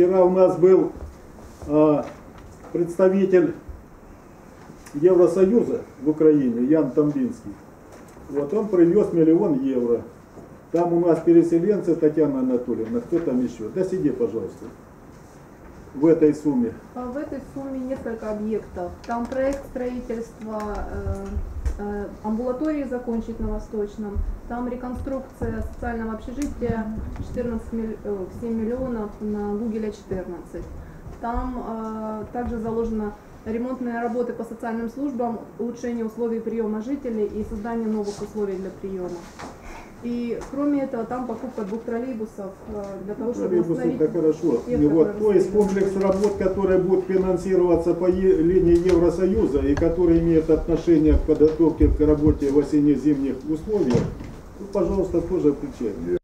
Вчера у нас был а, представитель Евросоюза в Украине, Ян Тамбинский. Вот он привез миллион евро. Там у нас переселенцы, Татьяна Анатольевна, кто там еще? Да сиди, пожалуйста. В этой сумме. А В этой сумме несколько объектов. Там проект строительства э, э, амбулатории закончить на Восточном. Там реконструкция социального общежития 14 миль- э, 7 миллионов на Гугеля 14. Там э, также заложено ремонтные работы по социальным службам, улучшение условий приема жителей и создание новых условий для приема. И кроме этого там покупка двух троллейбусов э, для того, чтобы Троллейбусы, это хорошо. тех, И вот, то есть комплекс работ, который будет финансироваться по линии Евросоюза и который имеет отношение к подготовке к работе в осенне-зимних условиях, ну, пожалуйста, тоже включайте.